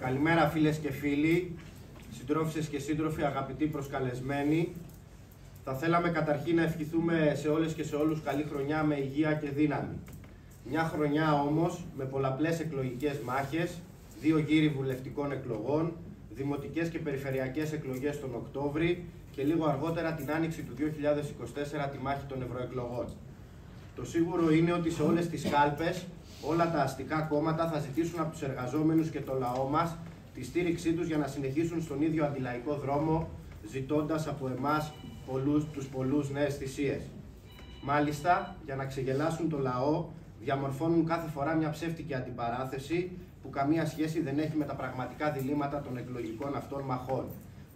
Καλημέρα φίλες και φίλοι, συντρόφισσες και σύντροφοι, αγαπητοί προσκαλεσμένοι. Θα θέλαμε καταρχήν να ευχηθούμε σε όλες και σε όλους καλή χρονιά με υγεία και δύναμη. Μια χρονιά όμως με πολλαπλές εκλογικές μάχες, δύο γύροι βουλευτικών εκλογών, δημοτικές και περιφερειακές εκλογές τον Οκτώβρη και λίγο αργότερα την άνοιξη του 2024 τη μάχη των ευρωεκλογών. Το σίγουρο είναι ότι σε όλες τις κάλπες όλα τα αστικά κόμματα θα ζητήσουν από τους εργαζόμενους και το λαό μας τη στήριξή τους για να συνεχίσουν στον ίδιο αντιλαϊκό δρόμο, ζητώντας από εμάς πολλούς, τους πολλούς νέες θυσίες. Μάλιστα, για να ξεγελάσουν το λαό, διαμορφώνουν κάθε φορά μια ψεύτικη αντιπαράθεση που καμία σχέση δεν έχει με τα πραγματικά διλήμματα των εκλογικών αυτών μαχών.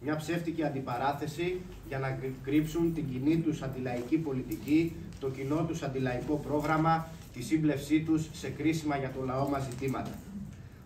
Μια ψεύτικη αντιπαράθεση για να κρύψουν την κοινή τους αντιλαϊκή πολιτική, το κοινό τους αντιλαϊκό πρόγραμμα, τη σύμπλευσή τους σε κρίσιμα για το λαό μας ζητήματα.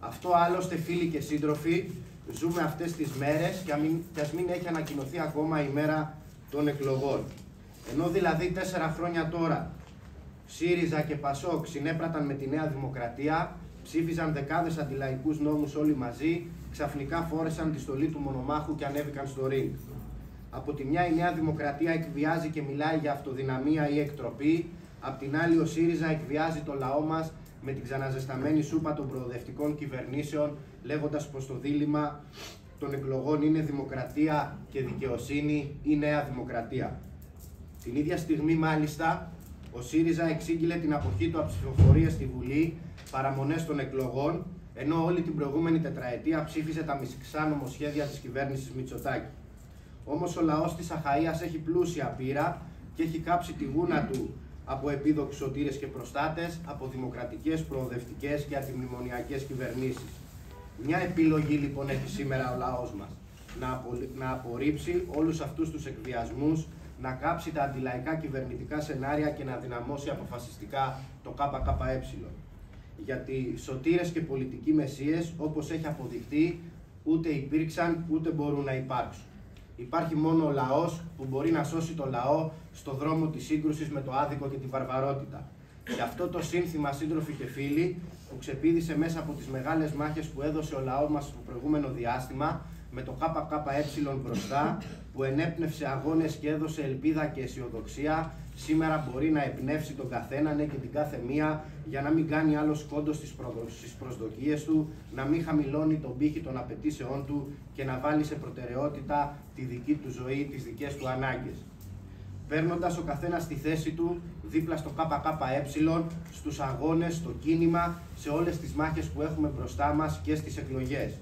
Αυτό άλλωστε φίλοι και σύντροφοι ζούμε αυτές τις μέρες και, αμήν, και ας μην έχει ανακοινωθεί ακόμα η μέρα των εκλογών. Ενώ δηλαδή τέσσερα χρόνια τώρα ΣΥΡΙΖΑ και ΠΑΣΟΚ συνέπραταν με τη Νέα Δημοκρατία, ψήφιζαν δεκάδες αντιλαϊκούς νόμους όλοι μαζί, ξαφνικά φόρεσαν τη στολή του μονομάχου και ανέβηκαν στο ρίγκ. Από τη μια η Νέα Δημοκρατία εκβιάζει και μιλάει για αυτοδυναμία ή εκτροπή, απ' την άλλη ο ΣΥΡΙΖΑ εκβιάζει το λαό μας με την ξαναζεσταμένη σούπα των προοδευτικών κυβερνήσεων, λέγοντας πως το δίλημα των εκλογών είναι δημοκρατία και δικαιοσύνη ή νέα δημοκρατία. Την ίδια στιγμή μάλιστα ο ΣΥΡΙΖΑ εξήγηλε την αποχή του από ψηφοφορία στη Βουλή, παραμονές των εκλογών, ενώ όλη την προηγούμενη τετραετία ψήφισε τα μισά νομοσχέδια της κυβέρνησης Μητσοτάκη. Όμως ο λαός της Αχαΐας έχει πλούσια πείρα και έχει κάψει τη γούνα του από επίδοξους σωτήρες και προστάτες, από δημοκρατικές, προοδευτικές και αντιμνημονιακές κυβερνήσεις. Μια επιλογή λοιπόν έχει σήμερα ο λαός μας. Να, να απορρίψει όλους αυτούς τους εκβιασμούς, να κάψει τα αντιλαϊκά κυβερνητικά σενάρια και να δυναμώσει αποφασιστικά το ΚΚΕ. Γιατί σωτήρες και πολιτικοί μεσίες, όπως έχει αποδειχτεί, ούτε υπήρξαν ούτε μπορούν να υπάρξουν. Υπάρχει μόνο ο λαός που μπορεί να σώσει το λαό στο δρόμο της σύγκρουσης με το άδικο και τη βαρβαρότητα. Και αυτό το σύνθημα, σύντροφοι και φίλοι, που ξεπίδησε μέσα από τις μεγάλες μάχες που έδωσε ο λαός μας στο προηγούμενο διάστημα, με το ΚΚΕ μπροστά, που ενέπνευσε αγώνες και έδωσε ελπίδα και αισιοδοξία, σήμερα μπορεί να εμπνεύσει τον καθένα ναι, και την κάθε μία για να μην κάνει άλλο κόντο στις, στις προσδοκίες του, να μην χαμηλώνει τον πύχη των απαιτήσεών του και να βάλει σε προτεραιότητα τη δική του ζωή, τις δικές του ανάγκες. Παίρνοντας ο καθένας τη θέση του δίπλα στο ΚΚΕ, στους αγώνες, στο κίνημα, σε όλες τις μάχες που έχουμε μπροστά μας και στις εκλογές.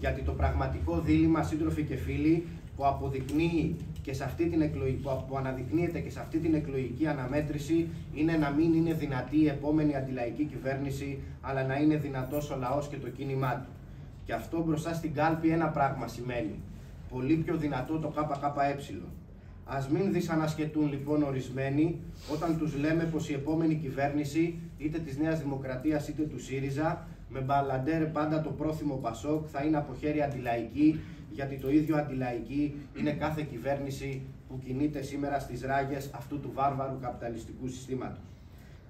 Γιατί το πραγματικό δίλημα, σύντροφοι και φίλοι, που αποδεικνύει και σε αυτή την εκλογική, που αναδεικνύεται και σε αυτή την εκλογική αναμέτρηση είναι να μην είναι δυνατή η επόμενη αντιλαϊκή κυβέρνηση, αλλά να είναι δυνατός ο λαός και το κίνημά του. Και αυτό μπροστά στην κάλπη ένα πράγμα σημαίνει. Πολύ πιο δυνατό το ΚΚΕ. Ας μην δυσανασκετούν λοιπόν ορισμένοι όταν τους λέμε πως η επόμενη κυβέρνηση είτε της Νέας Δημοκρατίας είτε του ΣΥΡΙΖΑ με μπαλαντέρ πάντα το πρόθυμο Πασόκ θα είναι από χέρι αντιλαϊκή γιατί το ίδιο αντιλαϊκή είναι κάθε κυβέρνηση που κινείται σήμερα στις ράγες αυτού του βάρβαρου καπιταλιστικού συστήματος.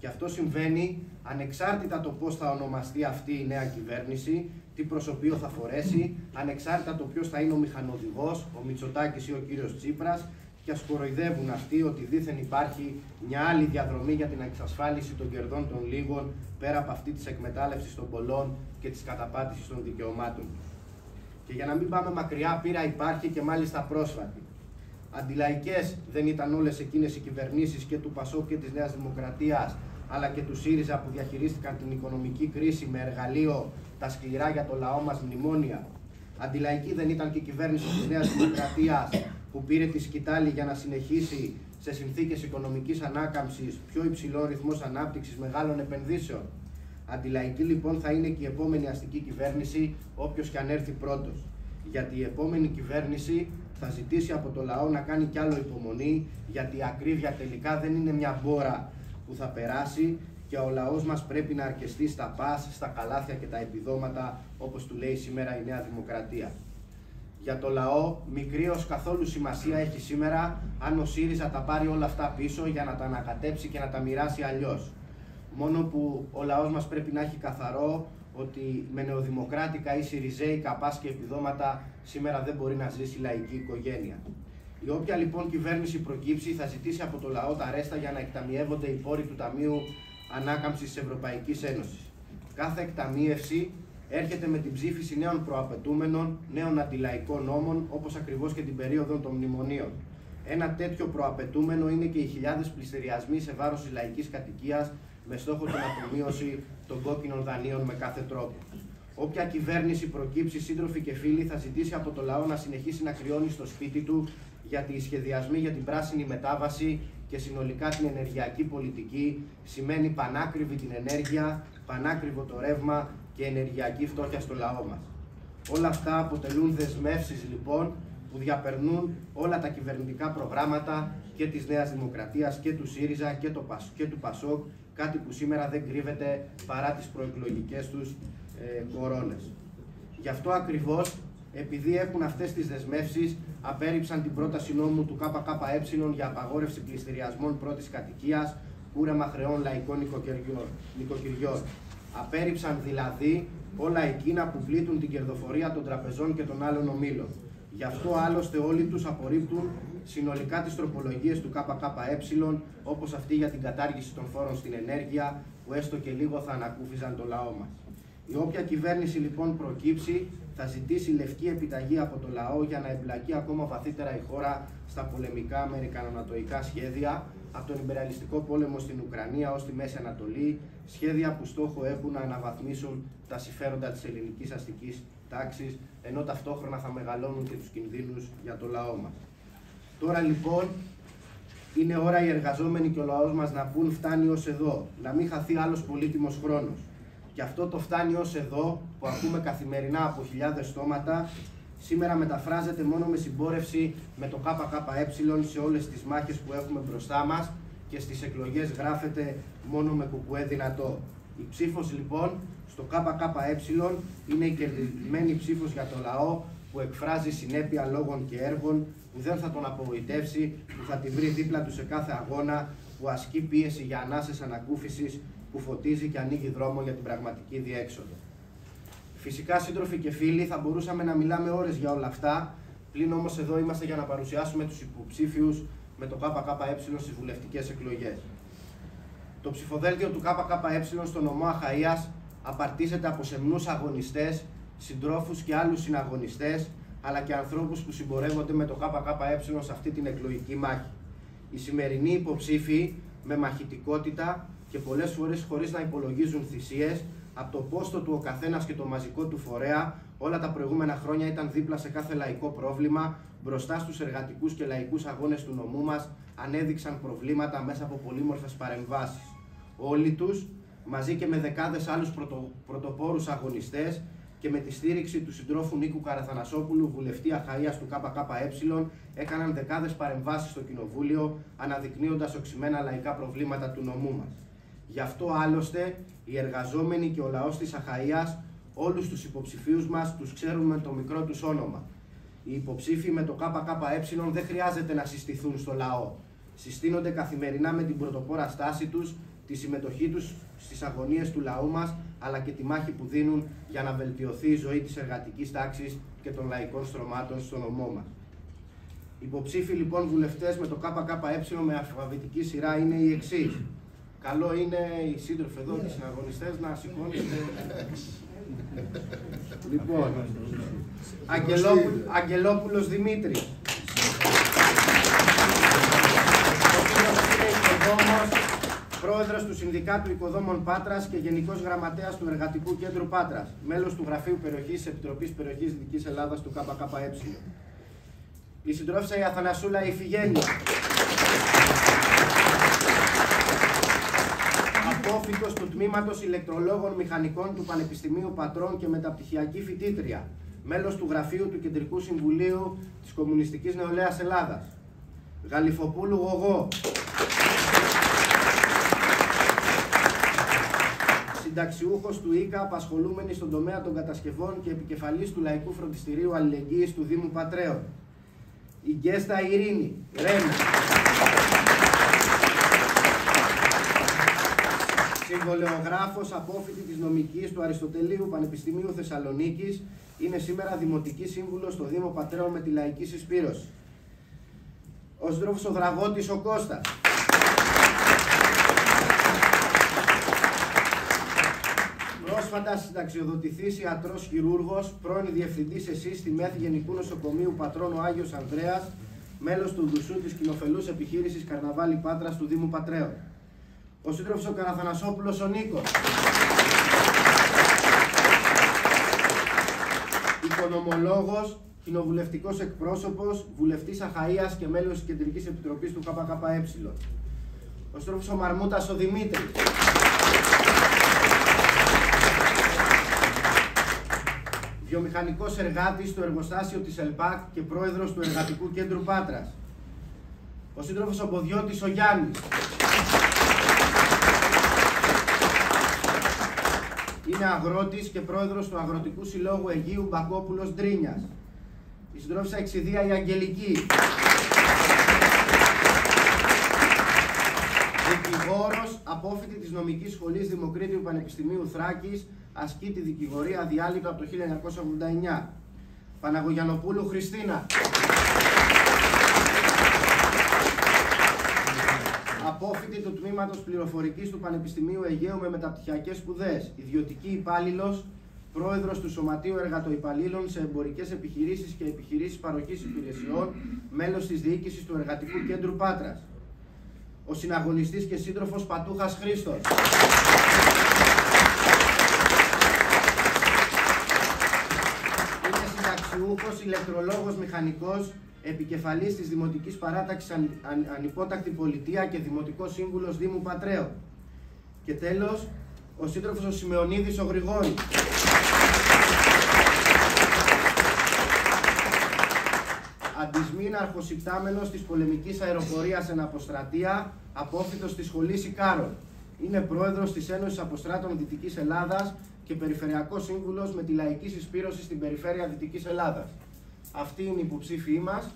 Και αυτό συμβαίνει ανεξάρτητα το πώς θα ονομαστεί αυτή η νέα κυβέρνηση, τι προσωπείο θα φορέσει, ανεξάρτητα το ποιος θα είναι ο μηχανοδηγός, ο Μητσοτάκης ή ο κύριος Τσίπρας, και ας κοροϊδεύουν αυτοί ότι δήθεν υπάρχει μια άλλη διαδρομή για την εξασφάλιση των κερδών των λίγων πέρα από αυτή της εκμετάλλευσης των πολλών και της καταπάτησης των δικαιωμάτων τους. Και για να μην πάμε μακριά, πείρα υπάρχει και μάλιστα πρόσφατη. Αντιλαϊκές δεν ήταν όλες εκείνες οι κυβερνήσεις και του Πασόκ και της Νέας Δημοκρατίας, αλλά και του ΣΥΡΙΖΑ που διαχειρίστηκαν την οικονομική κρίση με εργαλείο τα σκληρά για το λαό μας μνημόνια. Αντιλαϊκή δεν ήταν και η κυβέρνηση της Νέας Δημοκρατίας που πήρε τη σκητάλη για να συνεχίσει σε συνθήκες οικονομικής ανάκαμψης πιο υψηλό ρυθμός ανάπτυξης μεγάλων επενδύσεων. Αντιλαϊκή λοιπόν θα είναι και η επόμενη αστική κυβέρνηση, όποιος και αν έρθει πρώτος. Γιατί η επόμενη κυβέρνηση θα ζητήσει από το λαό να κάνει κι άλλο υπομονή, γιατί η ακρίβεια τελικά δεν είναι μια μπόρα που θα περάσει και ο λαός μας πρέπει να αρκεστεί στα πας, στα καλάθια και τα επιδόματα, όπως του λέει σήμερα η Νέα Δημοκρατία. Για το λαό, μικρή ως καθόλου σημασία έχει σήμερα αν ο ΣΥΡΙΖΑ τα πάρει όλα αυτά πίσω για να τα ανακατέψει και να τα μοιράσει αλλιώς μόνο που ο λαός μας πρέπει να έχει καθαρό ότι με νεοδημοκράτικα ή σιριζέικα πας και επιδόματα σήμερα δεν μπορεί να ζήσει λαϊκή οικογένεια. Η όποια λοιπόν κυβέρνηση προκύψει θα ζητήσει από το λαό τα ρέστα για να εκταμιεύονται οι πόροι του Ταμείου Ανάκαμψης της Ευρωπαϊκής Ένωσης. Κάθε εκταμίευση έρχεται με την ψήφιση νέων προαπαιτούμενων, νέων αντιλαϊκών νόμων, όπως ακριβώς και την περίοδο των μνημονίων. Ένα τέτοιο προαπαιτούμενο είναι και οι χιλιάδες πληστηριασμοί σε βάρος της λαϊκής κατοικίας με στόχο την απομείωση των κόκκινων δανείων με κάθε τρόπο. Όποια κυβέρνηση προκύψει, σύντροφοι και φίλοι, θα ζητήσει από το λαό να συνεχίσει να κρυώνει στο σπίτι του γιατί οι σχεδιασμοί για την πράσινη μετάβαση και συνολικά την ενεργειακή πολιτική σημαίνει πανάκριβη την ενέργεια, πανάκριβο το ρεύμα και ενεργειακή φτώχεια στο λαό μας. Όλα αυτά αποτελούν δεσμεύσεις λοιπόν που διαπερνούν όλα τα κυβερνητικά προγράμματα και της Νέας Δημοκρατίας και του ΣΥΡΙΖΑ και, το, και του ΠΑΣΟΚ, κάτι που σήμερα δεν κρύβεται παρά τις προεκλογικές τους ε, κορώνες. Γι' αυτό ακριβώς επειδή έχουν αυτές τις δεσμεύσεις, απέρριψαν την πρόταση νόμου του ΚΚΕ για απαγόρευση πληστηριασμών πρώτης κατοικίας, κούρεμα χρεών λαϊκών νοικοκυριών. Απέρριψαν δηλαδή όλα εκείνα που πλήττουν την κερδοφορία των τραπεζών και των άλλων ομίλων. Γι' αυτό άλλωστε όλοι τους απορρίπτουν συνολικά τις τροπολογίες του ΚΚΕ, όπως αυτή για την κατάργηση των φόρων στην ενέργεια, που έστω και λίγο θα ανακούφιζαν το λαό μας. Η όποια κυβέρνηση λοιπόν προκύψει θα ζητήσει λευκή επιταγή από το λαό για να εμπλακεί ακόμα βαθύτερα η χώρα στα πολεμικά αμερικανονατοϊκά σχέδια, από τον υπεραλιστικό πόλεμο στην Ουκρανία ως τη Μέση Ανατολή, σχέδια που στόχο έχουν να αναβαθμίσουν τα συμφέροντα της ελληνικής αστικής τάξης, ενώ ταυτόχρονα θα μεγαλώνουν και τους κινδύνους για το λαό μας. Τώρα λοιπόν είναι ώρα οι εργαζόμενοι και ο λαός μας να πούν φτάνει ως εδώ, να μην χαθεί άλλος πολύτιμος χρόνος. Και αυτό το φτάνει ως εδώ που ακούμε καθημερινά από χιλιάδες στόματα σήμερα μεταφράζεται μόνο με συμπόρευση με το ΚΚΕ σε όλες τις μάχες που έχουμε μπροστά μας και στις εκλογές γράφεται μόνο με κουκουέ δυνατό. Η ψήφος λοιπόν στο ΚΚΕ είναι η κερδισμένη ψήφος για το λαό που εκφράζει συνέπεια λόγων και έργων που δεν θα τον απογοητεύσει, που θα τη βρει δίπλα του σε κάθε αγώνα, που ασκεί πίεση για ανάσες ανακούφισης που φωτίζει και ανοίγει δρόμο για την πραγματική διέξοδο. Φυσικά, σύντροφοι και φίλοι, θα μπορούσαμε να μιλάμε ώρες για όλα αυτά, πλην όμως εδώ είμαστε για να παρουσιάσουμε τους υποψήφιους με το ΚΚΕ στις βουλευτικές εκλογές. Το ψηφοδέλτιο του ΚΚΕ στο νομό Αχαΐας απαρτίζεται από σεμνούς αγωνιστές, συντρόφους και άλλους συναγωνιστές, αλλά και ανθρώπους που συμπορεύονται με το ΚΚΕ σε αυτή την εκλογική μάχη. Οι σημερινοί υποψήφοι με μαχητικότητα και πολλές φορές χωρίς να υπολογίζουν θυσίες, από το πόστο του ο καθένας και το μαζικό του φορέα, όλα τα προηγούμενα χρόνια ήταν δίπλα σε κάθε λαϊκό πρόβλημα, μπροστά στους εργατικούς και λαϊκούς αγώνες του νομού μας, ανέδειξαν προβλήματα μέσα από πολύμορφες παρεμβάσεις. Όλοι τους, μαζί και με δεκάδες άλλους πρωτο, πρωτοπόρους αγωνιστές και με τη στήριξη του συντρόφου Νίκου Καραθανασόπουλου, βουλευτή Αχαία του ΚΚΕ, έκαναν δεκάδες παρεμβάσεις στο Κοινοβούλιο, αναδεικνύοντας οξυμένα λαϊκά προβλήματα του νομού μας. Γι' αυτό άλλωστε οι εργαζόμενοι και ο λαός της Αχαΐας όλους τους υποψηφίους μας τους ξέρουν με το μικρό τους όνομα. Οι υποψήφοι με το ΚΚΕ δεν χρειάζεται να συστηθούν στο λαό. Συστήνονται καθημερινά με την πρωτοπόρα στάση τους, τη συμμετοχή τους στις αγωνίες του λαού μας, αλλά και τη μάχη που δίνουν για να βελτιωθεί η ζωή της εργατικής τάξης και των λαϊκών στρωμάτων στον ομό μας. Υποψήφοι λοιπόν βουλευτές με το ΚΚΕ με αλφαβητική σειρά είναι οι εξής. Καλό είναι οι σύντροφοι εδώ και οι συναγωνιστές να σηκώνεστε. λοιπόν, Αγγελόπου, Αγγελόπουλος Δημήτρη. πρόεδρος του Συνδικάτου Οικοδόμων Πάτρας και Γενικός Γραμματέας του Εργατικού Κέντρου Πάτρας, μέλος του Γραφείου Περιοχής Επιτροπής Περιοχής Δυτικής Ελλάδας του ΚΚΕ. Η συντρόφισσα η Αθανασούλα Ιφηγένεια. Απόφυτος του Τμήματος Ηλεκτρολόγων Μηχανικών του Πανεπιστημίου Πατρών και μεταπτυχιακή φοιτήτρια, μέλος του Γραφείου του Κεντρικού Συμβουλίου της Κομμουνιστικής Νεολαίας Ελλάδας. Γαλιφοπούλου Γογό. Συνταξιούχος του ΙΚΑ, απασχολούμενη στον τομέα των κατασκευών και επικεφαλής του Λαϊκού Φροντιστηρίου Αλληλεγγύης του Δήμου Πατρέων. Η Γκέστα Ειρήνη, Ρένα. Συμβολεογράφος απόφοιτης της νομικής του Αριστοτελείου Πανεπιστημίου Θεσσαλονίκης, είναι σήμερα Δημοτική Σύμβουλος στο Δήμο Πατρέων με τη Λαϊκή Συσπήρωση. Ο σύντροφος ο Δραγώτης ο Κώστας. Πρόσφατα συνταξιοδοτηθής ιατρός χειρούργος, πρώην διευθυντής εσείς στη ΜΕΘ Γενικού Νοσοκομείου Πατρών ο Άγιος Ανδρέας, μέλος του Δουσού της κοινοφελούς επιχείρησης Καρναβάλι Πάτρας του Δήμου Πατρέων. Ο σύντροφος ο Καραθανασόπουλος ο Νίκος. Οικονομολόγος, κοινοβουλευτικός εκπρόσωπος, βουλευτής Αχαΐας και μέλος της Κεντρικής Επιτροπής του ΚΚΕ. Ο σύντροφος ο Μαρμούτας ο Δημήτρης. Βιομηχανικός εργάτης στο εργοστάσιο της ΕΛΠΑΚ και πρόεδρος του Εργατικού Κέντρου Πάτρας. Ο σύντροφος ο Ποδιώτης ο Γιάννης. Είναι αγρότης και πρόεδρος του Αγροτικού Συλλόγου Αιγείου Μπακόπουλος Ντρίνιας. Η συντρόφισσα εξιδία η Αγγελική. Δικηγόρος, απόφοιτη της νομικής σχολής Δημοκρίτιου Πανεπιστημίου Θράκης, ασκεί τη δικηγορία διάλειτο από το 1989. Παναγωγιανοπούλου Χριστίνα. Απόφοιτη του τμήματος πληροφορικής του Πανεπιστημίου Αιγαίου με μεταπτυχιακές σπουδές. Ιδιωτική υπάλληλος, πρόεδρος του Σωματείου Εργατοϊπαλλήλων σε εμπορικές επιχειρήσεις και επιχειρήσεις παροχής υπηρεσιών, μέλος της διοίκησης του Εργατικού Κέντρου Πάτρας. Ο συναγωνιστής και σύντροφος Πατούχας Χρήστος. Είναι συνταξιούχος, ηλεκτρολόγος, μηχανικός, επικεφαλής της Δημοτικής Παράταξης Αν, Αν, Ανυπότακτη Πολιτεία και Δημοτικός Σύμβουλος Δήμου Πατρέου. Και τέλος, ο σύντροφος ο Σημεωνίδης ο Γρηγόρης. Αντισμήν αρχοσυπτάμενος της πολεμικής αεροπορίας εν αποστρατεία, απόφυτος της σχολής Ικάρων. Είναι πρόεδρος της Ένωσης Αποστράτων Δυτικής Ελλάδας και Περιφερειακός Σύμβουλος με τη Λαϊκή Συσπήρωση στην Περιφέρεια Δυτικής Ελλάδας. Αυτοί είναι οι υποψήφοι μας